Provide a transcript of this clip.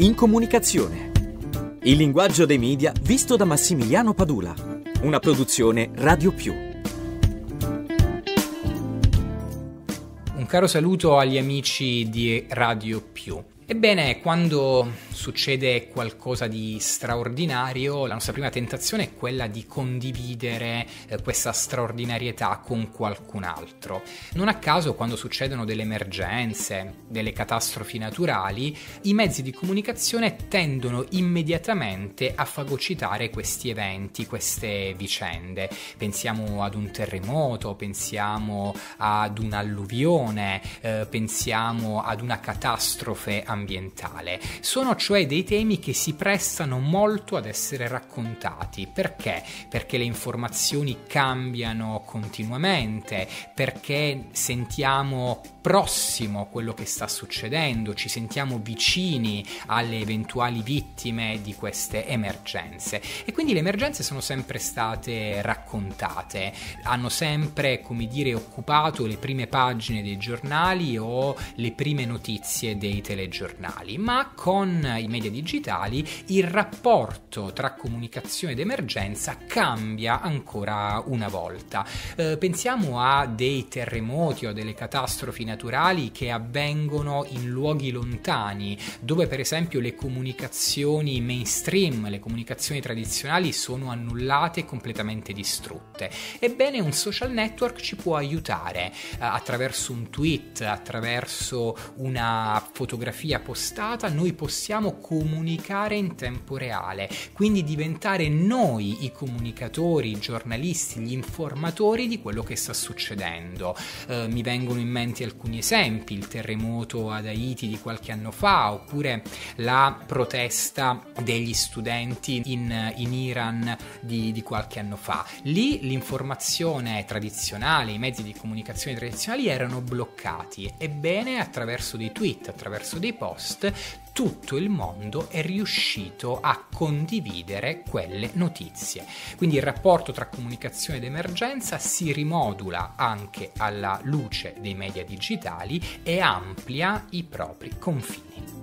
in comunicazione. Il linguaggio dei media visto da Massimiliano Padula. Una produzione Radio Più. Un caro saluto agli amici di Radio Più. Ebbene, quando succede qualcosa di straordinario, la nostra prima tentazione è quella di condividere eh, questa straordinarietà con qualcun altro. Non a caso, quando succedono delle emergenze, delle catastrofi naturali, i mezzi di comunicazione tendono immediatamente a fagocitare questi eventi, queste vicende. Pensiamo ad un terremoto, pensiamo ad un'alluvione, eh, pensiamo ad una catastrofe ambientale. Sono cioè cioè dei temi che si prestano molto ad essere raccontati. Perché? Perché le informazioni cambiano continuamente, perché sentiamo prossimo quello che sta succedendo, ci sentiamo vicini alle eventuali vittime di queste emergenze. E quindi le emergenze sono sempre state raccontate, hanno sempre, come dire, occupato le prime pagine dei giornali o le prime notizie dei telegiornali, ma con i media digitali, il rapporto tra comunicazione ed emergenza cambia ancora una volta. Eh, pensiamo a dei terremoti o delle catastrofi naturali che avvengono in luoghi lontani, dove per esempio le comunicazioni mainstream, le comunicazioni tradizionali sono annullate e completamente distrutte. Ebbene, un social network ci può aiutare eh, attraverso un tweet, attraverso una fotografia postata, noi possiamo comunicare in tempo reale, quindi diventare noi i comunicatori, i giornalisti, gli informatori di quello che sta succedendo. Eh, mi vengono in mente alcuni esempi, il terremoto ad Haiti di qualche anno fa, oppure la protesta degli studenti in, in Iran di, di qualche anno fa. Lì l'informazione tradizionale, i mezzi di comunicazione tradizionali erano bloccati, ebbene attraverso dei tweet, attraverso dei post, tutto il mondo è riuscito a condividere quelle notizie. Quindi il rapporto tra comunicazione ed emergenza si rimodula anche alla luce dei media digitali e amplia i propri confini.